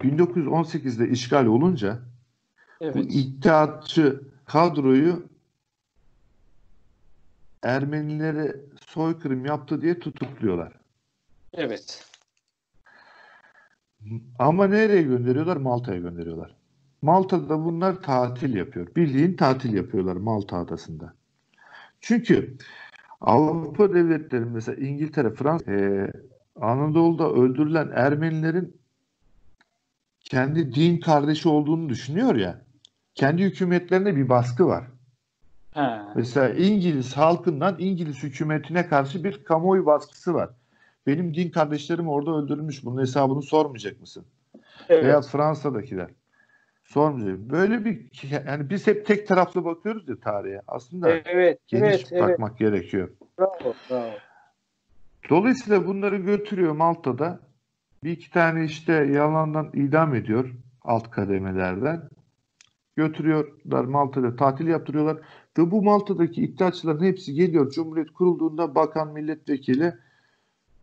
1918'de işgal olunca Evet. bu iddiatçı kadroyu Ermenilere soykırım yaptı diye tutukluyorlar. Evet. Ama nereye gönderiyorlar? Malta'ya gönderiyorlar. Malta'da bunlar tatil yapıyor. Bildiğin tatil yapıyorlar Malta adasında. Çünkü Avrupa devletleri mesela İngiltere, Fransa, e, Anadolu'da öldürülen Ermenilerin kendi din kardeşi olduğunu düşünüyor ya. Kendi hükümetlerine bir baskı var. Ha. Mesela İngiliz halkından İngiliz hükümetine karşı bir kamuoyu baskısı var. Benim din kardeşlerim orada öldürülmüş. Bunun hesabını sormayacak mısın? Evet. Veya Fransa'dakiler. Sormayacak. Böyle bir yani biz hep tek taraflı bakıyoruz ya tarihe. Aslında Evet. geniş Evet. Evet. bakmak gerekiyor. Bravo. Bravo. Dolayısıyla bunları götürüyor Malta'da. Bir iki tane işte yalandan idam ediyor alt kademelerden. Götürüyorlar Malta'da tatil yaptırıyorlar. Ve bu Malta'daki iddiaçıların hepsi geliyor. Cumhuriyet kurulduğunda bakan milletvekili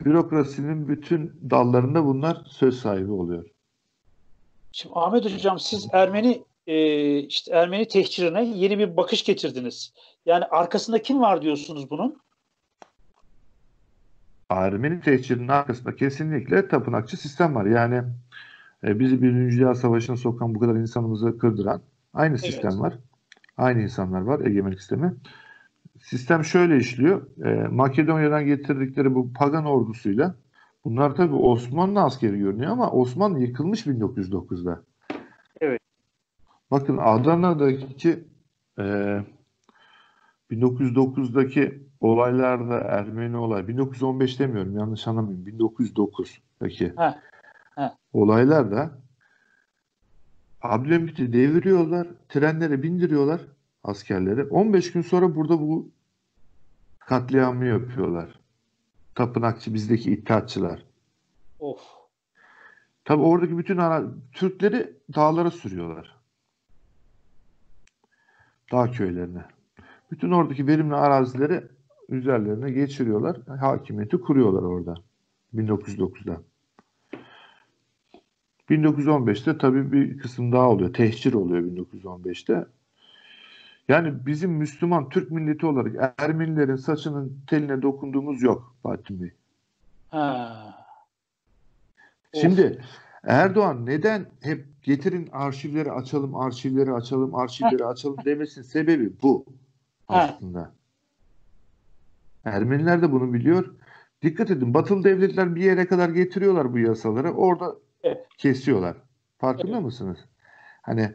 bürokrasinin bütün dallarında bunlar söz sahibi oluyor. Şimdi Ahmet Hocam siz Ermeni e, işte Ermeni tehcirine yeni bir bakış getirdiniz. Yani arkasında kim var diyorsunuz bunun? Ermeni tehcirinin arkasında kesinlikle tapınakçı sistem var. Yani e, bizi Birinci Dünya Savaşı'na sokan bu kadar insanımızı kırdıran aynı sistem Evet. var. Aynı insanlar var egemenlik sistemi. Sistem şöyle işliyor. E, Makedonya'dan getirdikleri bu pagan ordusuyla bunlar tabii Osmanlı askeri görünüyor ama Osmanlı yıkılmış 1909'da. Evet. Bakın Adana'daki e, 1909'daki olaylarda Ermeni olay 1915 demiyorum yanlış anlamayın 1909'daki Ha, ha. olaylarda Abdülhamit'i deviriyorlar, trenlere bindiriyorlar askerleri. 15 gün sonra burada bu katliamı yapıyorlar. Tapınakçı bizdeki iddiatçılar. Of. Tabi oradaki bütün ara- Türkleri dağlara sürüyorlar. Dağ köylerine. Bütün oradaki verimli arazileri üzerlerine geçiriyorlar. Hakimiyeti kuruyorlar orada. 1909'da. 1915'te tabii bir kısım daha oluyor. Tehcir oluyor 1915'te. Yani bizim Müslüman Türk milleti olarak Ermenilerin saçının teline dokunduğumuz yok Fatih Bey. Ha. Of. Şimdi Erdoğan neden hep getirin arşivleri açalım, arşivleri açalım, arşivleri açalım demesinin sebebi bu Ha. Ermeniler de bunu biliyor. Dikkat edin batılı devletler bir yere kadar getiriyorlar bu yasaları. Orada Evet. kesiyorlar. Farkında Evet. mısınız? Hani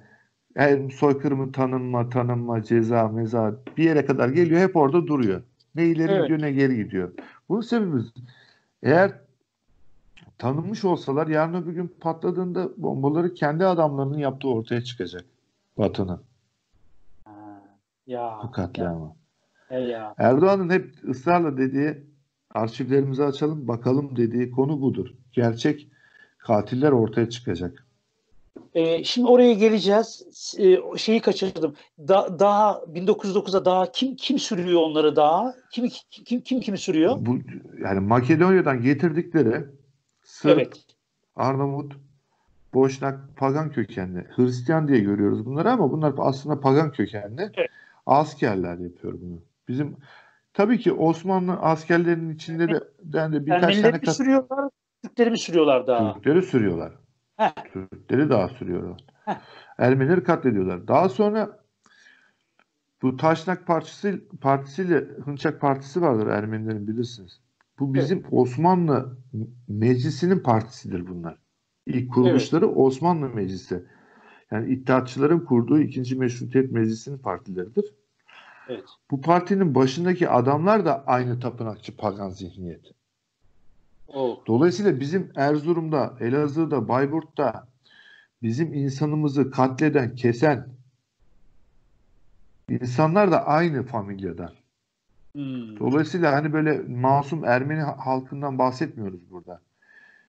her soykırımı tanınma, tanınma, ceza, meza bir yere kadar geliyor. Hep orada duruyor. Ne ileri Evet. gidiyor ne geri gidiyor. Bunun sebebi eğer tanınmış olsalar yarın öbür gün patladığında bombaları kendi adamlarının yaptığı ortaya çıkacak. Batı'nın. Ya. bu katliamı. Ya. Ya. Erdoğan'ın hep ısrarla dediği arşivlerimizi açalım bakalım dediği konu budur. Gerçek katiller ortaya çıkacak. Ee, şimdi oraya geleceğiz. Ee, şeyi kaçırdım. Da, daha 1909'da daha kim kim sürüyor onları daha? Kim kim kim kimi sürüyor? Bu yani Makedonya'dan getirdikleri Sırp, Evet. Arnavut, Boşnak, pagan kökenli. Hristiyan diye görüyoruz bunları ama bunlar aslında pagan kökenli. Evet. Askerler yapıyor bunu. Bizim tabii ki Osmanlı askerlerinin içinde de, de, de birkaç tane Ermenileri mi kat- sürüyorlar? Türkleri mi sürüyorlar daha? Türkleri sürüyorlar. Heh. Türkleri daha sürüyorlar. Heh. Ermenileri katlediyorlar. Daha sonra bu Taşnak Partisi partisiyle Hınçak Partisi vardır Ermenilerin bilirsiniz. Bu bizim Osmanlı Meclisi'nin partisidir bunlar. İlk kuruluşları Osmanlı Meclisi. Yani İttihatçıların kurduğu ikinci Meşrutiyet Meclisi'nin partileridir. Evet. Bu partinin başındaki adamlar da aynı tapınakçı pagan zihniyet. O. Dolayısıyla bizim Erzurum'da, Elazığ'da, Bayburt'ta bizim insanımızı katleden, kesen insanlar da aynı familyadan. Hmm. Dolayısıyla hani böyle masum Ermeni halkından bahsetmiyoruz burada.